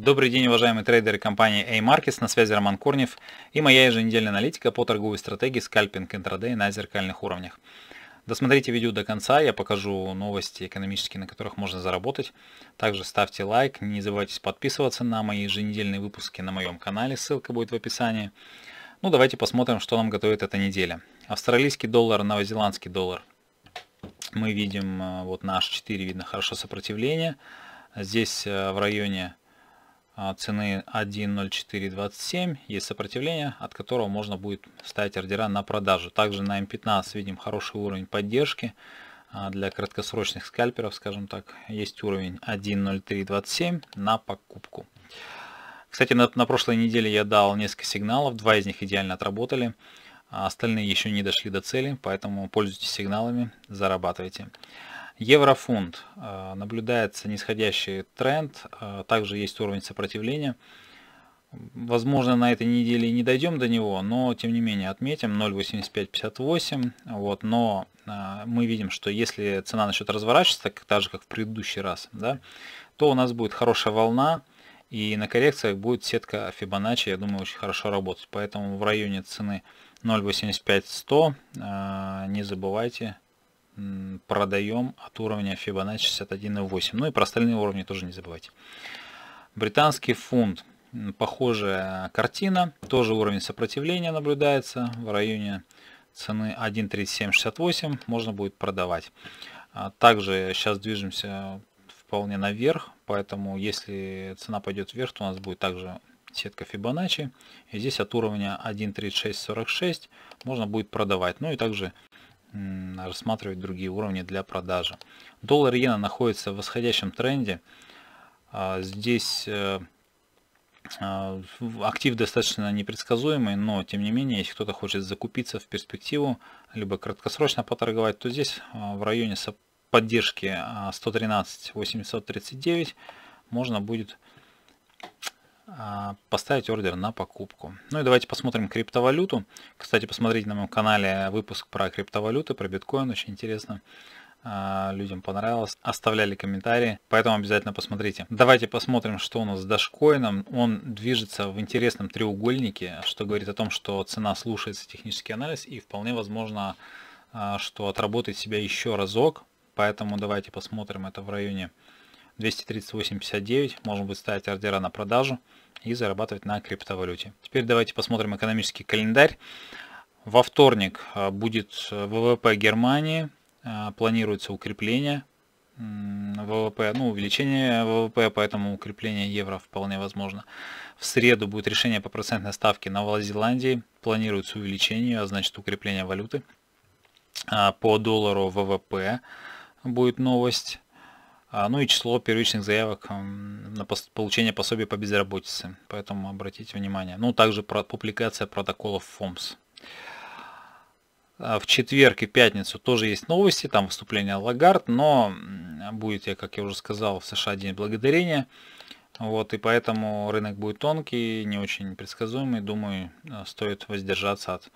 Добрый день, уважаемые трейдеры компании A-Markets, на связи Роман Корнев и моя еженедельная аналитика по торговой стратегии скальпинг интрадей на зеркальных уровнях. Досмотрите видео до конца, я покажу новости экономические, на которых можно заработать. Также ставьте лайк, не забывайте подписываться на мои еженедельные выпуски на моем канале, ссылка будет в описании. Ну давайте посмотрим, что нам готовит эта неделя. Австралийский доллар, новозеландский доллар. Мы видим, э, вот на H4 видно хорошо сопротивление. Здесь э, в районе цены 1.0427 есть сопротивление, от которого можно будет ставить ордера на продажу. Также на М15 видим хороший уровень поддержки а, для краткосрочных скальперов, скажем так. Есть уровень 1.0327 на покупку. Кстати, на, на прошлой неделе я дал несколько сигналов, два из них идеально отработали, а остальные еще не дошли до цели, поэтому пользуйтесь сигналами, зарабатывайте. Еврофунт. Э, наблюдается нисходящий тренд, э, также есть уровень сопротивления. Возможно, на этой неделе не дойдем до него, но тем не менее отметим 0.8558. Вот, но э, мы видим, что если цена начнет разворачиваться, так, так же как в предыдущий раз, да, то у нас будет хорошая волна, и на коррекциях будет сетка Fibonacci, я думаю, очень хорошо работать. Поэтому в районе цены 0.85100 не забывайте продаем от уровня Fibonacci 61.8. Ну и про остальные уровни тоже не забывайте. Британский фунт. Похожая картина. Тоже уровень сопротивления наблюдается в районе цены 1.3768. Можно будет продавать. А также сейчас движемся вполне наверх. Поэтому если цена пойдет вверх, то у нас будет также сетка Fibonacci. И здесь от уровня 1.3646 можно будет продавать. Ну и также рассматривать другие уровни для продажи. Доллар иена находится в восходящем тренде. А, здесь э, а, актив достаточно непредсказуемый, но тем не менее, если кто-то хочет закупиться в перспективу, либо краткосрочно поторговать, то здесь а, в районе поддержки 113 839 можно будет поставить ордер на покупку. Ну и давайте посмотрим криптовалюту. Кстати, посмотрите на моем канале выпуск про криптовалюты, про биткоин, очень интересно. А, людям понравилось, оставляли комментарии, поэтому обязательно посмотрите. Давайте посмотрим, что у нас с дашкоином. Он движется в интересном треугольнике, что говорит о том, что цена слушается технический анализ и вполне возможно, а, что отработает себя еще разок. Поэтому давайте посмотрим это в районе 238.59. Можно будет ставить ордера на продажу и зарабатывать на криптовалюте. Теперь давайте посмотрим экономический календарь. Во вторник а, будет ВВП Германии. А, планируется укрепление ВВП, ну, увеличение ВВП, поэтому укрепление евро вполне возможно. В среду будет решение по процентной ставке на Новой Зеландии. Планируется увеличение, а значит укрепление валюты. По доллару ВВП будет новость. А, ну и число первичных заявок на получение пособия по безработице. Поэтому обратите внимание. Ну, также про публикация протоколов ФОМС. А, в четверг и пятницу тоже есть новости, там выступление Лагард, но будет, я, как я уже сказал, в США День Благодарения. Вот, и поэтому рынок будет тонкий, не очень предсказуемый. Думаю, а, стоит воздержаться от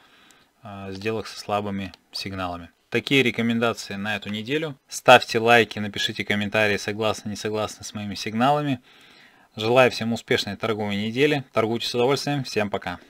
сделок со слабыми сигналами. Такие рекомендации на эту неделю. Ставьте лайки, напишите комментарии, согласны, не согласны с моими сигналами. Желаю всем успешной торговой недели. Торгуйте с удовольствием. Всем пока.